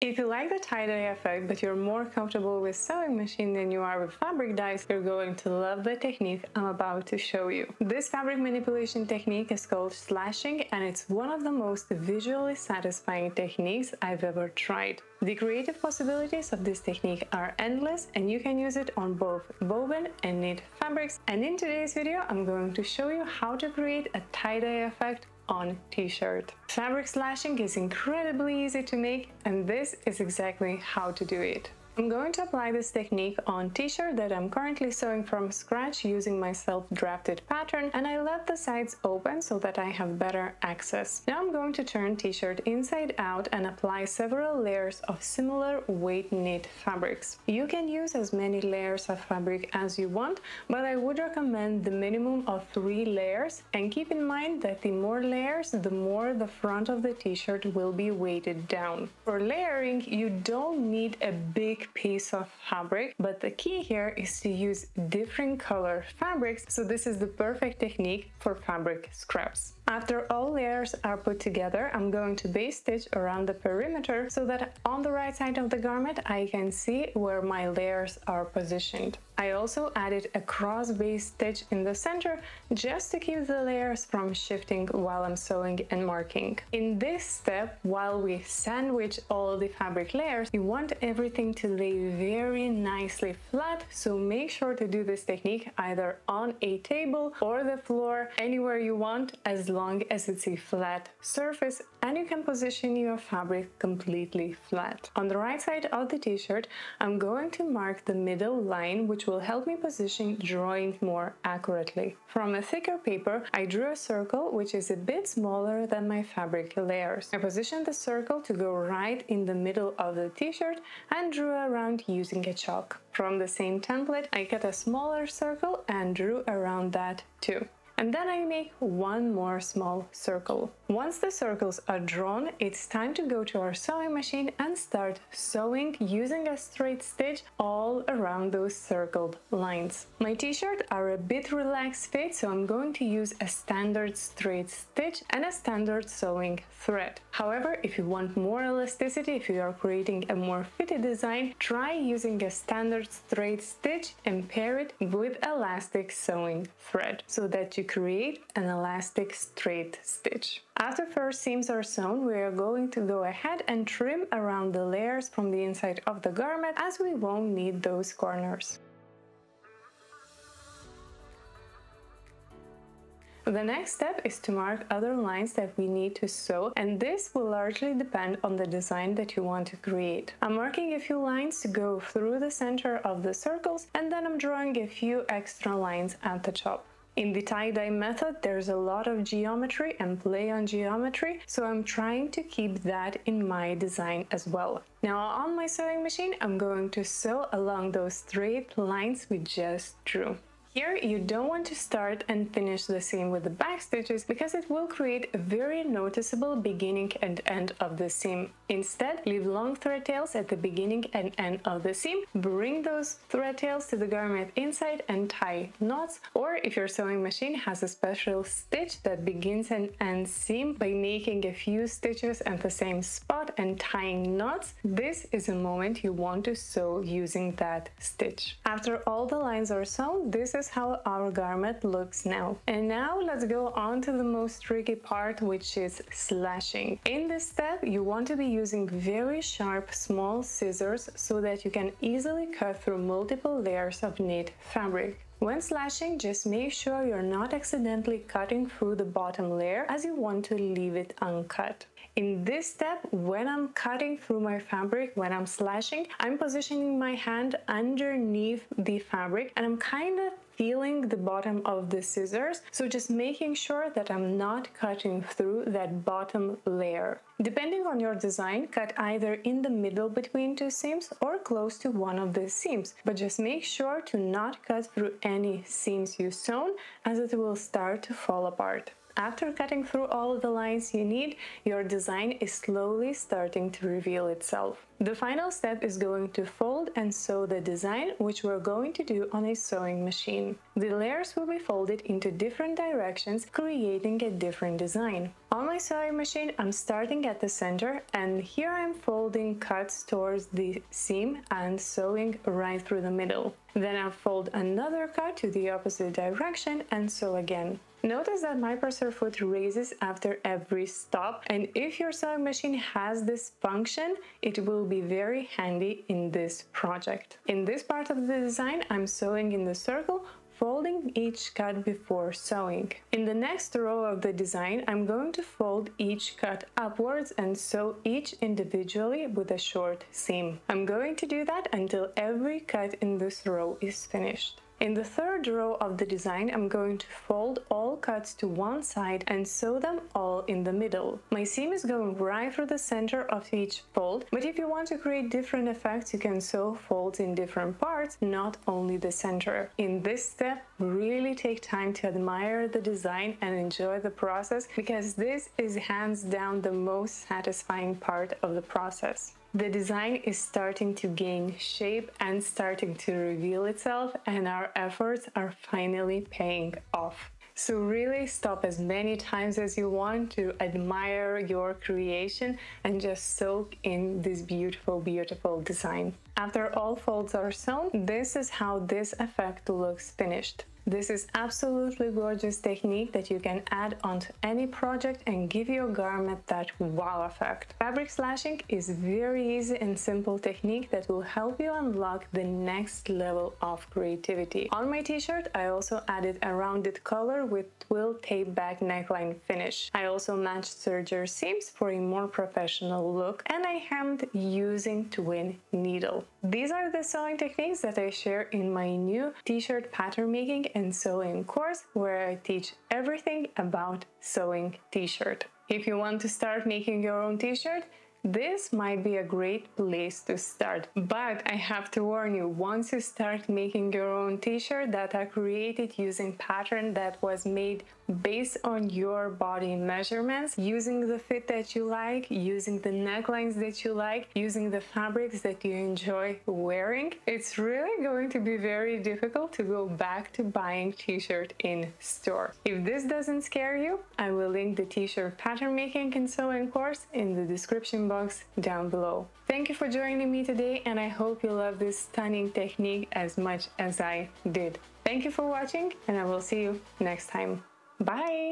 If you like the tie-dye effect but you're more comfortable with sewing machine than you are with fabric dyes, you're going to love the technique I'm about to show you. This fabric manipulation technique is called slashing and it's one of the most visually satisfying techniques I've ever tried. The creative possibilities of this technique are endless and you can use it on both woven and knit fabrics and in today's video I'm going to show you how to create a tie-dye effect on t-shirt. Fabric slashing is incredibly easy to make and this is exactly how to do it. I'm going to apply this technique on t-shirt that I'm currently sewing from scratch using my self-drafted pattern and I left the sides open so that I have better access. Now I'm going to turn t-shirt inside out and apply several layers of similar weight knit fabrics. You can use as many layers of fabric as you want, but I would recommend the minimum of three layers and keep in mind that the more layers, the more the front of the t-shirt will be weighted down. For layering, you don't need a big piece of fabric but the key here is to use different color fabrics so this is the perfect technique for fabric scraps. After all layers are put together I'm going to base stitch around the perimeter so that on the right side of the garment I can see where my layers are positioned. I also added a cross base stitch in the center just to keep the layers from shifting while I'm sewing and marking. In this step, while we sandwich all the fabric layers, you want everything to lay very nicely flat, so make sure to do this technique either on a table or the floor, anywhere you want, as long as it's a flat surface and you can position your fabric completely flat. On the right side of the t-shirt, I'm going to mark the middle line which will help me position drawing more accurately. From a thicker paper, I drew a circle which is a bit smaller than my fabric layers. I positioned the circle to go right in the middle of the t-shirt and drew around using a chalk. From the same template, I cut a smaller circle and drew around that too and then I make one more small circle. Once the circles are drawn, it's time to go to our sewing machine and start sewing using a straight stitch all around those circled lines. My t-shirt are a bit relaxed fit, so I'm going to use a standard straight stitch and a standard sewing thread. However, if you want more elasticity, if you are creating a more fitted design, try using a standard straight stitch and pair it with elastic sewing thread so that you create an elastic straight stitch. After first seams are sewn, we are going to go ahead and trim around the layers from the inside of the garment as we won't need those corners. The next step is to mark other lines that we need to sew and this will largely depend on the design that you want to create. I'm marking a few lines to go through the center of the circles and then I'm drawing a few extra lines at the top. In the tie-dye method, there's a lot of geometry and play on geometry, so I'm trying to keep that in my design as well. Now on my sewing machine, I'm going to sew along those straight lines we just drew. Here you don't want to start and finish the seam with the back stitches because it will create a very noticeable beginning and end of the seam. Instead, leave long thread tails at the beginning and end of the seam, bring those thread tails to the garment inside and tie knots, or if your sewing machine has a special stitch that begins and ends seam by making a few stitches at the same spot and tying knots, this is a moment you want to sew using that stitch. After all the lines are sewn, this is how our garment looks now. And now let's go on to the most tricky part, which is slashing. In this step, you want to be using very sharp small scissors so that you can easily cut through multiple layers of knit fabric. When slashing, just make sure you're not accidentally cutting through the bottom layer as you want to leave it uncut. In this step, when I'm cutting through my fabric, when I'm slashing, I'm positioning my hand underneath the fabric and I'm kind of feeling the bottom of the scissors. So just making sure that I'm not cutting through that bottom layer. Depending on your design, cut either in the middle between two seams or close to one of the seams, but just make sure to not cut through any seams you sewn as it will start to fall apart. after cutting through all the lines you need, your design is slowly starting to reveal itself. The final step is going to fold and sew the design, which we're going to do on a sewing machine. The layers will be folded into different directions, creating a different design. On my sewing machine, I'm starting at the center and here I'm folding cuts towards the seam and sewing right through the middle. Then I'll fold another cut to the opposite direction and sew again. Notice that my presser foot raises after every stop and if your sewing machine has this function, it will be very handy in this project. In this part of the design, I'm sewing in the circle folding each cut before sewing. In the next row of the design, I'm going to fold each cut upwards and sew each individually with a short seam. I'm going to do that until every cut in this row is finished. In the third row of the design, I'm going to fold all cuts to one side and sew them all in the middle. My seam is going right through the center of each fold, but if you want to create different effects, you can sew folds in different parts, not only the center. In this step, really take time to admire the design and enjoy the process because this is hands down the most satisfying part of the process. The design is starting to gain shape and starting to reveal itself and our efforts are finally paying off. So really stop as many times as you want to admire your creation and just soak in this beautiful, beautiful design. After all folds are sewn, this is how this effect looks finished. This is absolutely gorgeous technique that you can add onto any project and give your garment that wow effect. Fabric slashing is very easy and simple technique that will help you unlock the next level of creativity. On my t-shirt I also added a rounded collar with twill tape back neckline finish. I also matched serger seams for a more professional look and I hemmed using twin needle. These are the sewing techniques that I share in my new t-shirt pattern making and sewing course where I teach everything about sewing t-shirt. If you want to start making your own t-shirt, this might be a great place to start, but I have to warn you, once you start making your own t-shirt that are created using pattern that was made based on your body measurements, using the fit that you like, using the necklines that you like, using the fabrics that you enjoy wearing, it's really going to be very difficult to go back to buying t-shirt in store. If this doesn't scare you, I will link the t-shirt pattern making and sewing course in the description box down below. Thank you for joining me today and I hope you love this stunning technique as much as I did. Thank you for watching and I will see you next time. Bye!